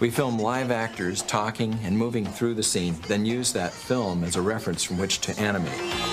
We film live actors talking and moving through the scene, then use that film as a reference from which to animate.